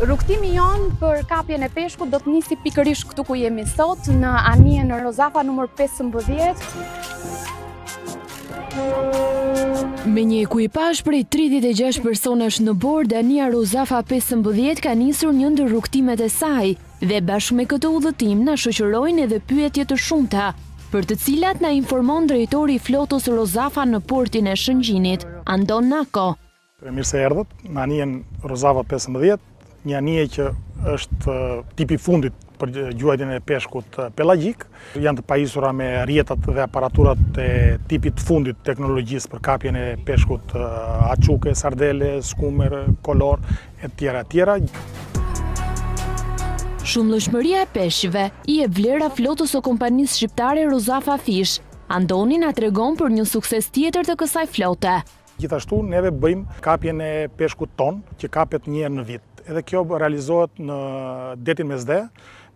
Rrugëtimi jonë për kapjen e peshkut do të nisi pikërisht këtu ku jemi sot në anije në Rozafa numër 15. Me një ekuipazh prej 36 personash në bord, anija Rozafa 15 ka nisur një ndër rrugëtimet e saj dhe bashkë me këtë udhëtim na shoqërojnë edhe pyetje të shumta, për të cilat na informon drejtori i flotës Rozafa në portin e Shëngjinit, Andon Nako. Mirë se erdhët në anijen Rozafa pesëmbëdhjetë, një anije që është tipi i fundit për gjuajtjen e peshkut pelagjik. Janë të pajisura me rrjetat dhe aparaturat e tipit të fundit të teknologjisë për kapjen e peshkut açuke, sardele, skumer, kolor etj. etj. Shumëllojshmëria e peshqve i jep vlera flotës së kompanisë shqiptare Rozafa Fish. Andoni na tregon për një sukses tjetër të kësaj flote. Gjithashtu neve bëjmë kapjen e peshkut ton, që kapet një herë në vit. Edhe kjo realizohet në detin Mesdhe,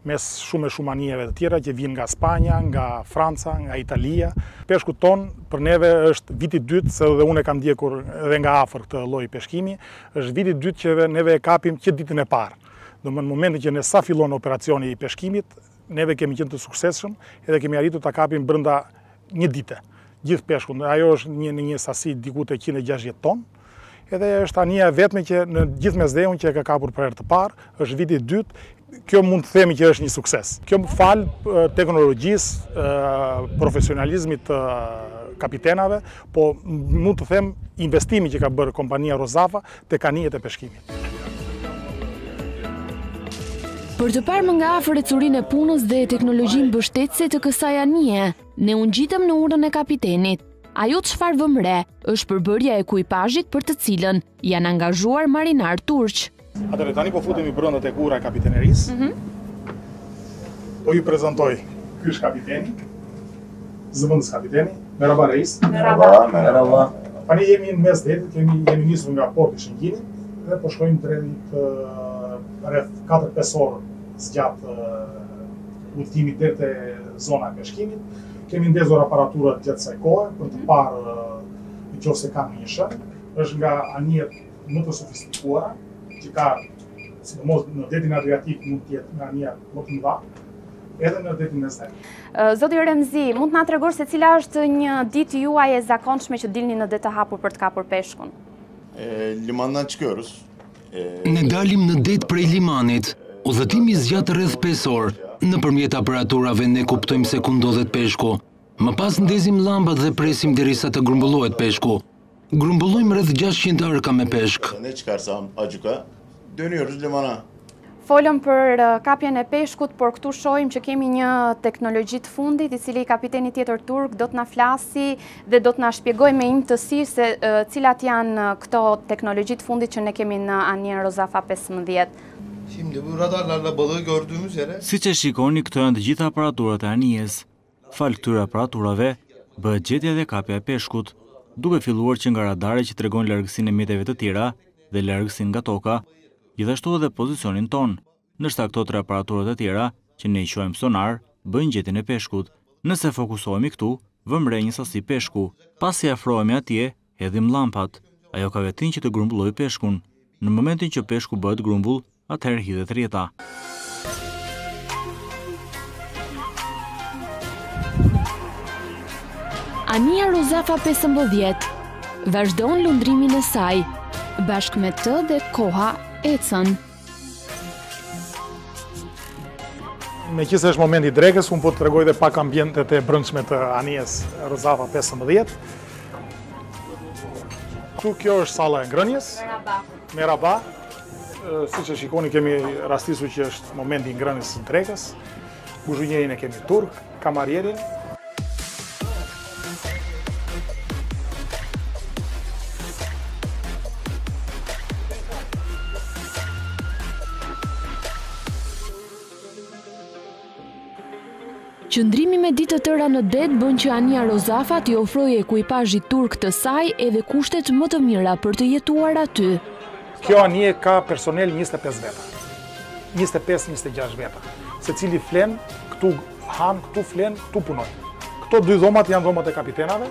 mes shumë e shumë anijeve të tjera që vijnë nga Spanja, nga Franca, nga Italia. Peshku ton për neve është viti i dytë, se edhe unë e kam ndjekur edhe nga afër këtë lloj peshkimi, është viti i dytë që neve e kapim që ditën e parë. Domethënë momentin që ne sa fillon operacioni i peshkimit, Neve kemi qenë të suksesshëm edhe kemi arritur ta kapim brenda një dite. Gjithë peshkun, ajo është në një sasi diku te 160 ton. Edhe është anija e vetme që në gjithë Mesdheun që e ka kapur për herë të parë, është viti i dytë, kjo mund të themi që është një sukses. Kjo më falë teknologjisë, profesionalizmit të kapitenave, po mund të them investimi që ka bërë kompania Rozafa, tek anijet e peshkimit. Për të parë më nga afër ecurinë e punës dhe teknologjinë mbështetëse të kësaj anije, ne u ngjitëm në urën e kapitenit. Ajo çfarë vëmë re, është përbërja e ekuipazhit për të cilën janë angazhuar marinarë turq. Atëherë tani po futemi brenda tek ura e kapitenerisë. Mhm. Po ju prezantoj, ky është kapiteni. Zëvendës kapiteni, merhaba reis. Merhaba, merhaba. Tani jemi në mes të detit, jemi, jemi nisur nga porti i Shëngjinit dhe po shkojmë drejt, rreth 4-5 orë zgjat udhëtimi deri te zona e peshkimit. Kemi ndezur aparaturat gjatë kësaj kohë për të parë në qoftë se ka në një shërë. është nga anijet më të sofistikuara, që ka, sidomos në detin Adriatik mund të jetë nga anijet më të mëdha, edhe në detin Mesdhe. Zoti Remzi, mund të na tregosh se cila është një ditë juaj e zakonshme që dilni në det të hapur për të kapur peshkun? Limandan çıkarız. Ne dalim në det prej limanit. Udhëtimi zgjat rreth pesë orë. Nëpërmjet aparaturave ne kuptojmë se ku ndodhet peshku. Më pas ndezim llambat dhe presim derisa të grumbullohet peshku. Grumbullojmë rreth gjashtëqind arka me peshk. Folëm për uh, kapjen e peshkut, por këtu shohim që kemi një teknologji të fundit, i cili kapiteni tjetër turk do të na flasi dhe do të na shpjegojë me imtësi se uh, cilat janë uh, këto teknologji të fundit që ne kemi në anijen Rozafa 15. Şimdi bu radarlarla balığı gördüğümüz yere... Siç e shikoni, këto janë të gjitha aparaturat e anijes. Falë këtyre aparaturave, bëhet gjetja dhe kapja e peshkut, duke filluar që nga radari që tregon largësinë e mjeteve të tjera dhe largësinë nga toka, gjithashtu edhe pozicionin tonë, ndërsa këto tre aparatura të tjera, që ne i quajmë sonar, bëjnë gjetjen e peshkut. Nëse fokusohemi këtu, vëmë re një sasi peshku. Pasi afrohemi atje, hedhim llambat, ajo ka vetinë që të grumbullojë peshkun. Në momentin që peshku bëhet grumbull, atëherë hidhet rrjeta. Anija Rozafa 15 vazhdon lundrimin e saj, bashkë me të dhe koha ecën. Meqëse është momenti i drekës, unë po të tregoj dhe pak ambientet e brëndshme të anijes Rozafa 15. Këtu kjo është salla e ngrënies. Merhaba. Merhaba. Siç e shikoni kemi rastisur që është momenti i ngrënies së drekës. Guzhinierin e kemi turk. kamerierin. Qëndrimi me ditë të tëra në det bën që anija Rozafa t'i ofrojë ekuipazhit turk të saj edhe kushtet më të mira për të jetuar aty. Kjo anije ka personel njëzet e pesë veta. Njëzet e pesë, njëzet e gjashtë veta. Secili flen, këtu hanë, këtu flen, këtu punojnë. Këto dy dhomat janë dhomat e kapitenave.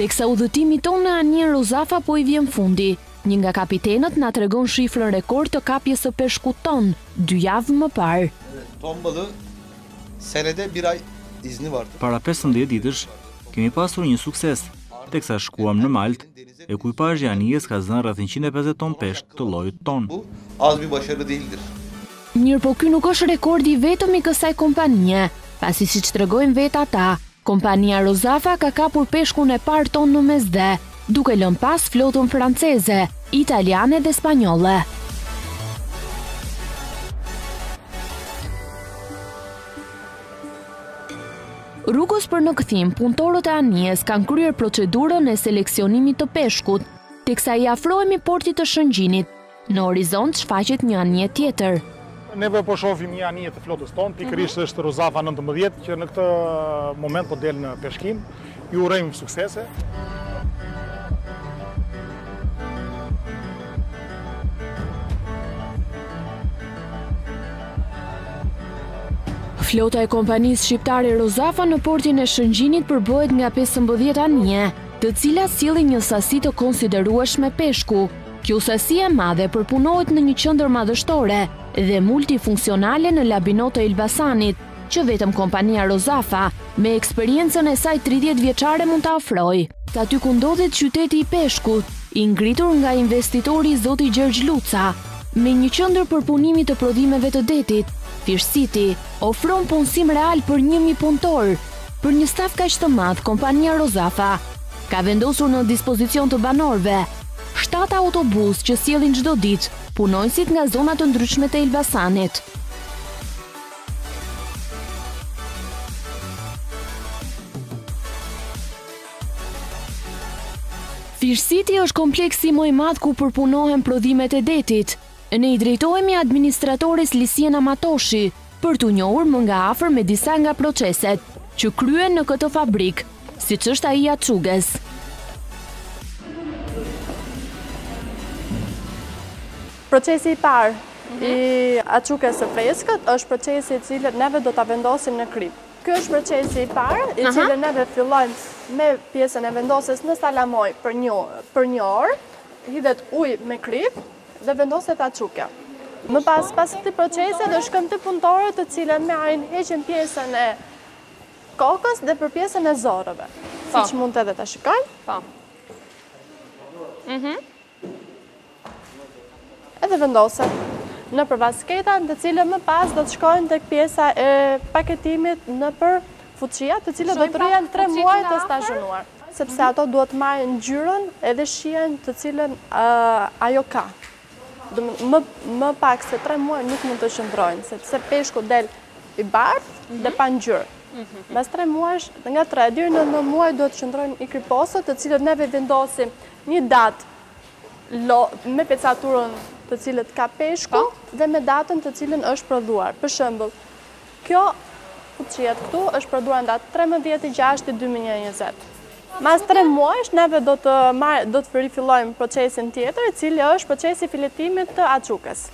Teksa udhëtimi tonë në anijen Rozafa po i vjen fundi, një nga kapitenët na tregon shifrën rekord të kapjes së peshkut ton, dy javë më parë. Para 15 ditësh, kemi pasur një sukses, teksa shkuam në Maltë, ekuipazhi i anijes ka zënë rreth 150 ton peshk të llojit ton. Mirëpo ky nuk është rekordi i vetëm i kësaj kompanie, pasi siç tregojnë vetë ata, kompania Rozafa ka kapur peshkun e parë ton në Mesdhe, duke lënë pas flotën franceze, italiane dhe spanjolle. Rrugës për në kthim, punëtorët e anijes kanë kryer procedurën e seleksionimit të peshkut, teksa i afrohemi portit të Shëngjinit, Në horizont shfaqet një anije tjetër. Neve po shofim një anije të flotës tonë, mhm. pikërisht është Rozafa 19, që në këtë moment po del në peshkim. Iu urojmë suksese. Flota e kompanisë shqiptare Rozafa në portin e Shëngjinit përbëhet nga 15 anije, të cilat sjellin një sasi të konsiderueshme peshku, Kjo sasi e madhe përpunohet në një qendër madhështore dhe multifunksionale në Labinot të Elbasanit, që vetëm kompania Rozafa, me eksperiencën e saj 30 vjeçare mund ta ofrojë. Aty ku ndodhet qyteti i peshkut, i ngritur nga investitori zoti Gjergj Luca, me një qendër përpunimi të prodhimeve të detit, Fish City, ofron punësim real për 1.000 punëtorë. Për një staf kaq të madh, kompania Rozafa, ka vendosur në dispozicion të banorëve shtatë autobusë që sjellin çdo ditë punonjësit nga zona të ndryshme të Elbasanit. Fish City është kompleksi më i madh ku përpunohen prodhimet e detit. Ne i drejtohemi administratores Lisiena Matoshi, për t'u njohur më nga afër me disa nga proceset që kryhen në këtë fabrikë, siç është ai i açuges. Procesi i parë mhm. i açukës së freskët është procesi i cili neve do ta vendosim në kripë. Ky është procesi i parë, i cilën neve fillojmë me pjesën e vendosjes në salamojë për një për një orë, hidhet ujë me kripë. dhe vendoset açukja. Më pas, pas këtij procesi do shkojmë te punëtorët të cilët marrin heqin pjesën e kokës dhe për pjesën e zorrëve. Po. Siç mund edhe ta shikojmë. Po. Mhm. Edhe vendoset nëpër vasketa, të cilët më pas do të shkojnë tek pjesa e paketimit nëpër Fuçia të cilët do të rrinë tre muaj të stazhonuar. Sepse ato duhet të marrin ngjyrën edhe shijen të cilën ajo ka. Më pak se tre muaj nuk mund të qëndrojnë, sepse peshku del i bardhë dhe pa ngjyrë. Mbas tre muajsh, nga tre deri në nëntë muaj duhet të qëndrojnë i kriposët, të cilët neve vendosim një datë me pecaturën të cilën ka peshku dhe me datën të cilën është prodhuar. Për shembull, Kjo fuçi këtu është prodhuar në datë trembëdhjetë e gjashtë dy mijë e njëzet. Mas tre muajsh neve do të marr do të rifillojmë procesin tjetër i cili është procesi i filetimit të açukes.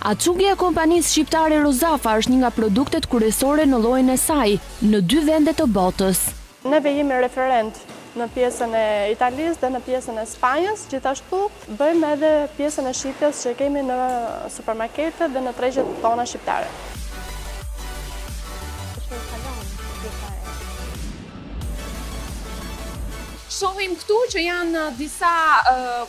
Açukja e kompanisë shqiptare Rozafa është një nga produktet kryesore në llojin e saj në dy vende të botës. Neve jemi referent në pjesën e Italisë dhe në pjesën e Spanjës, gjithashtu bëjmë edhe pjesën e shitjes që kemi në supermarkete dhe në tregjet tona shqiptare. Shohim këtu që janë disa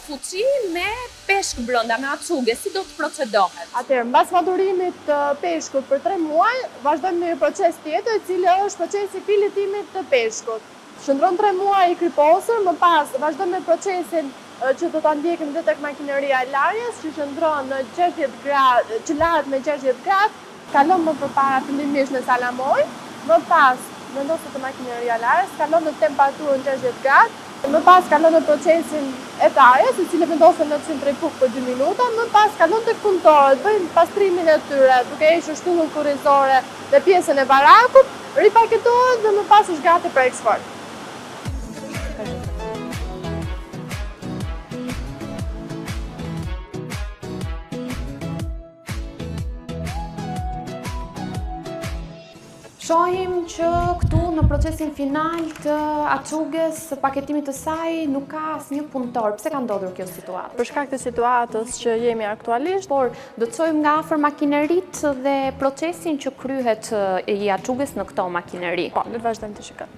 fuçi me peshk brenda me açuge si do të procedohet? Atëherë, mbas maturimit të peshkut për tre muaj, vazhdojmë në një proces tjetër, i cili është procesi i filetimit të peshkut. Qëndron tre muaj i kriposur, më pas vazhdojmë me procesin që do ta ndjekim dhe tek makineria e larjes, që qëndron në gjashtëdhjetë gradë, që lahet me gjashtëdhjetë gradë. Kalon më përpara fillimisht në salamojë, më pas vendoset te makineria e larjes, kalon në temperaturën gjashtëdhjetë gradë, më pas kalon në procesin e tharjes të cilën vendosen në centrifugë për dy minuta, më pas kalon tek punëtorët, bëjnë pastrimin e tyre duke hequr shtyllën kurrizore dhe pjesën e barkut, ripaketohet dhe më pas është gati për eksport. Shohim që këtu në procesin final të açuges, të paketimit të saj, nuk ka asnjë punëtor. Pse ka ndodhur kjo situatë? Për shkak të situatës që jemi aktualisht, por do të shohim nga afër makineritë dhe procesin që kryhet i açuges në këto makineri. Po, le të vazhdojmë të shikojmë.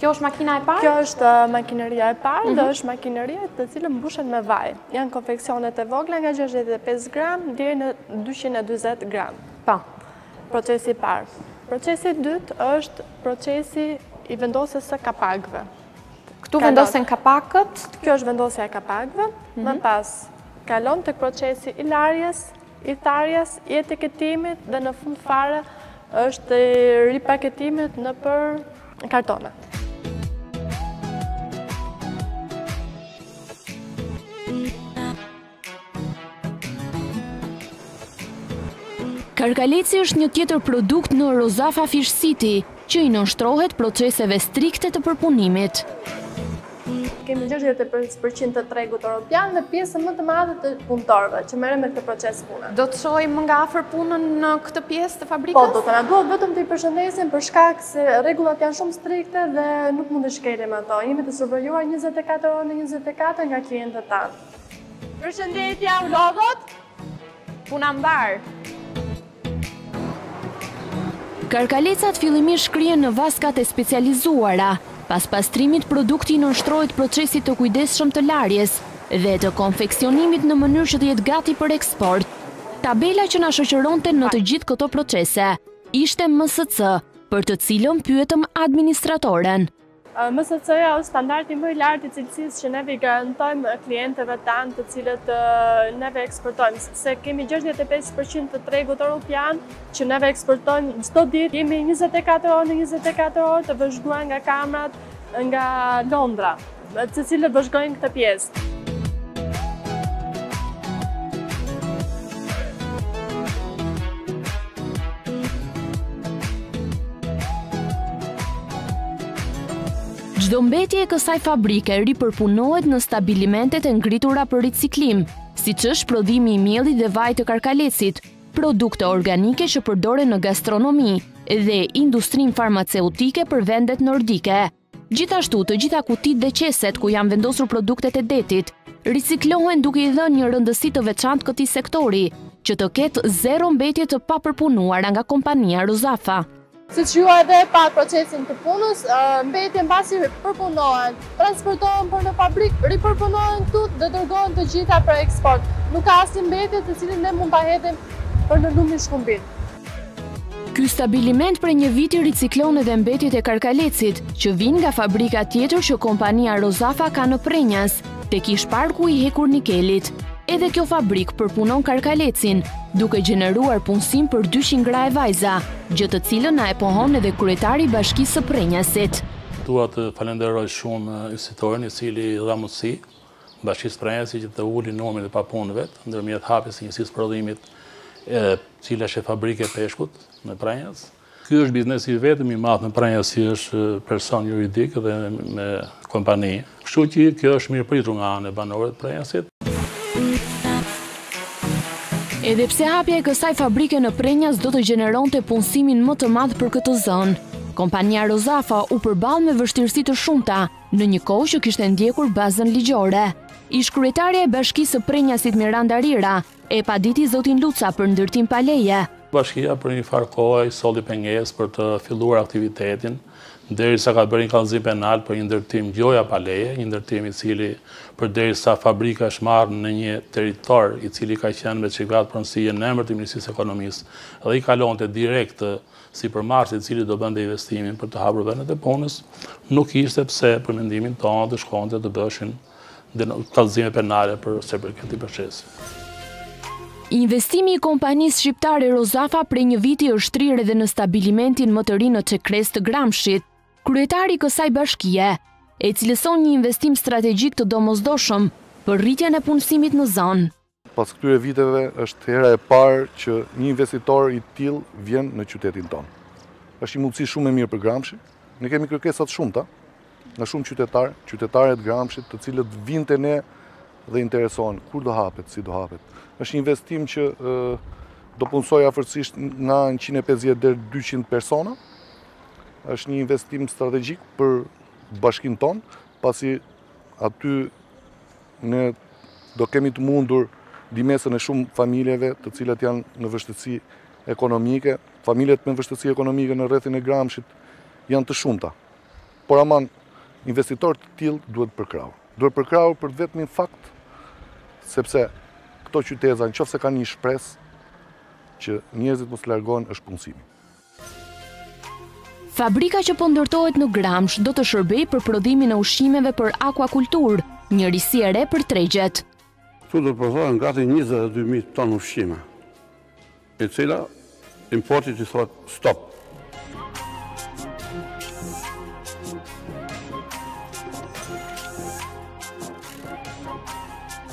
Kjo është makina e parë? Kjo është uh, makineria e parë dhe mhm. është makineria të cilën mbushen me vaj. Janë konfeksionet e vogla nga 65 gram deri në 220 gram. Pa, po. Procesi i parë. Procesi i dytë është procesi i vendosjes së kapakëve. Këtu vendosen kapakët? Kjo është vendosja e kapakëve. Më mhm. pas, kalon te procesi i larjes i tharjes, i etiketimit dhe në fund fare është i ripaketimit nëpër kartona. Karkaleci është një tjetër produkt në Rozafa Fish City, që i nënshtrohet proceseve strikte të përpunimit. Kemi gjashtëdhjetë e pesë për qind të tregut europian dhe pjesën më të madhe të punëtorëve që merren me këtë proces pune. Do të shohim më nga afër punën në këtë pjesë të fabrikës? Po, do të na duhet vetëm t'i përshëndesim për shkak se rregullat janë shumë strikte dhe nuk mund të shkelim ato. Jemi të survejuar njëzet e katër orë në njëzet e katër nga klientët tanë. Përshëndetje, u lodhët? Punë mbarë! Karkalecat fillimisht shkrihen në vaskat e specializuara. Pas pastrimit, produkti i nënshtrohet procesit të kujdesshëm të larjes dhe të konfeksionimit në mënyrë që të jetë gati për eksport. Tabela që na shoqëronte në të gjithë këto procese ishte MSC, për të cilën pyetëm administratoren. MSC-ja është standardi më i lartë i cilësisë që neve i garantojmë klientëve tanë të cilët neve eksportojmë, sepse kemi 65% të tregut europian që neve eksportojmë çdo ditë. Jemi 24 orë në 24 orë të vëzhguar nga kamerat nga Londra, të cilët vëzhgojnë këtë pjesë. Çdo mbetje e kësaj fabrike ripërpunohet në stabilimentet e ngritura për riciklim, siç është prodhimi i miellit dhe vajit të karkalecit, produkte organike që përdoren në gastronomi dhe industrinë farmaceutike për vendet nordike. Gjithashtu, të gjitha kutitë dhe qeset ku janë vendosur produktet e detit, riciklohen duke i dhënë një rëndësi të veçantë këtij sektori, që të ketë zero mbetje të papërpunuara nga kompania Rozafa. Siç ju edhe e patë procesin të punës, mbetjet mbasi përpunohen, transportohen për në fabrikë, ripërpunohen këtu dhe dërgohen të gjitha për eksport. Nuk ka asnjë mbetje të cilën ne mund ta hedhim për në lumin Shkumbin. Ky stabiliment prej një viti riciklon edhe mbetjet e karkalecit, që vijnë nga fabrika tjetër që kompania Rozafa ka në Prrenjas, tek ish-parku i hekur-nikelit. Edhe kjo fabrikë përpunon karkalecin, duke gjeneruar punësim për 200 gra e vajza, gjë të cilën na e pohon edhe kryetari i Bashkisë së Prrenjasit. Dua të falenderoj shumë investitorin i cili dha mundësi Bashkisë Prrenjas që të ulim numrin e papunëve, nëpërmjet hapjes së njësisë prodhimit e cila është fabrikë e peshkut në Prrenjas. Ky është biznesi i vetëm i madh në Prrenjas që është person juridik dhe me kompani. Kështu që kjo është mirëpritur nga anë e banorëve të Prrenjasit. Edhe pse hapja e kësaj fabrike në Prrenjas do të gjeneronte punësimin më të madh për këtë zonë, kompania Rozafa u përball me vështirësi të shumta Në një kohë që kishte ndjekur bazën ligjore, ish-kryetarja e bashkisë së Prenjasit Miranda Rira e paditi zotin Luca për ndërtim pa leje. Bashkia për një farë kohe i solli pengesë për të filluar aktivitetin, derisa ka bërë një kallëzim penal për një ndërtim gjoja pa leje, një ndërtim i cili përderisa fabrika është marrë në një territor i cili ka qenë me certifikatë pronësie në emër të Ministrisë së Ekonomisë dhe i kalonte direkt sipërmarrësi i cili do bënte investimin për të hapur vendet e punës, nuk kishte pse për mendimin tonë të shkonte të bëheshin kallëzime penale për se për këtë përqasje. Investimi i kompanisë shqiptare Rozafa prej një viti është shtrirë edhe në stabilimentin më të ri në Çekres të Gramshit. Kryetari i kësaj bashkie e cilëson një investim strategjik të domosdoshëm për rritjen e punësimit në zonë. Pas këtyre viteve është hera e parë që një investitor i tillë vjen në qytetin tonë. Është një mundësi shumë e mirë për Gramshin. Ne kemi kërkesa të shumta nga shumë qytetarë, qytetarë të Gramshit, të cilët vinë te ne dhe interesohen kur do hapet, si do hapet. Është një investim që do punësojë afërsisht nga 150 deri 200 persona. Është një investim strategjik për bashkinë tonë, pasi aty Ne do kemi të mundur ndihmesën e shumë familjeve të cilat janë në vështirësi ekonomike. Familjet me vështirësi ekonomike në rrethin e Gramshit janë të shumta. Por aman, investitorë të tillë duhet përkrahur. Duhet përkrahur për të vetëmin fakt, sepse këto qyteza në qoftë se kanë një shpresë që njerëzit mos largohen është punësimi. Fabrika që po ndërtohet në Gramsh do të shërbejë për prodhimin e ushqimeve për akuakulturë, një risi e re për tregjet. Këtu do të prodhohen gati 22.000 ton ushqime, e cila importit i thotë stop.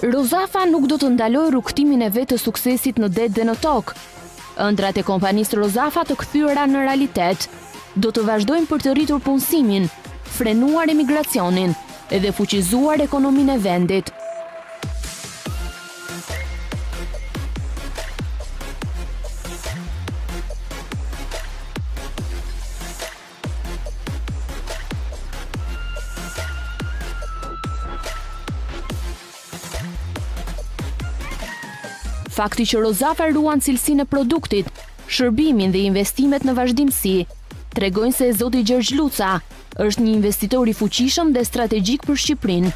Rozafa nuk do të ndalojë rrugëtimin e vet të suksesit në det dhe në tokë, Ëndrrat e kompanisë Rozafa të kthyera në realitet, do të vazhdojnë për të rritur punësimin, frenuar emigracionin dhe fuqizuar ekonominë e vendit. Fakti që Rozafa ruan cilësinë e produktit, shërbimin dhe investimet në vazhdimësi, tregojnë se zoti Gjergj Luca është një investitor i fuqishëm dhe strategjik për Shqipërinë.